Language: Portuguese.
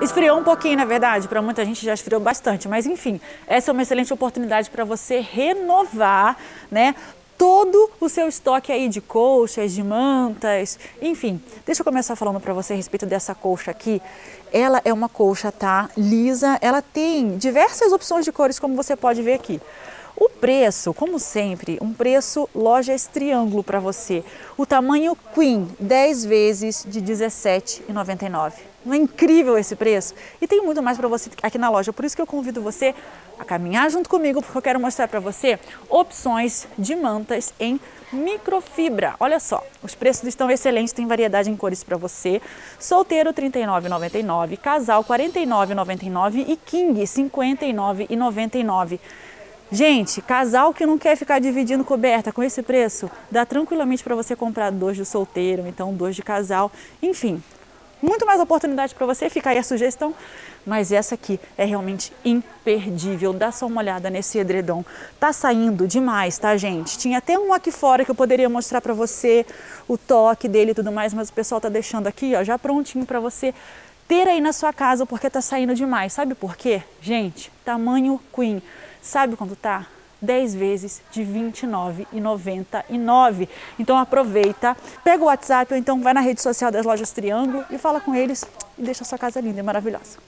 Esfriou um pouquinho, na verdade, para muita gente já esfriou bastante, mas enfim, essa é uma excelente oportunidade para você renovar, né? todo o seu estoque aí de colchas, de mantas, enfim. Deixa eu começar falando para você a respeito dessa colcha aqui. Ela é uma colcha, tá? Lisa, ela tem diversas opções de cores, como você pode ver aqui. O preço, como sempre, um preço lojas triângulo para você. O tamanho Queen, 10 vezes de R$17,99. Não é incrível esse preço? E tem muito mais para você aqui na loja, por isso que eu convido você a caminhar junto comigo, porque eu quero mostrar para você opções de mantas em microfibra. Olha só, os preços estão excelentes, tem variedade em cores para você. Solteiro R$ 39,99, casal R$ 49,99 e king R$ 59,99. Gente, casal que não quer ficar dividindo coberta com esse preço, dá tranquilamente para você comprar dois de solteiro, então dois de casal, enfim. Muito mais oportunidade para você, fica aí a sugestão, mas essa aqui é realmente imperdível. Dá só uma olhada nesse edredom. Tá saindo demais, tá, gente? Tinha até um aqui fora que eu poderia mostrar para você o toque dele e tudo mais, mas o pessoal tá deixando aqui, ó, já prontinho para você ter aí na sua casa porque tá saindo demais. Sabe por quê? Gente, tamanho queen. Sabe quanto tá? 10 vezes de R$ 29,99. Então aproveita, pega o WhatsApp ou então vai na rede social das lojas Triângulo e fala com eles e deixa a sua casa linda e maravilhosa.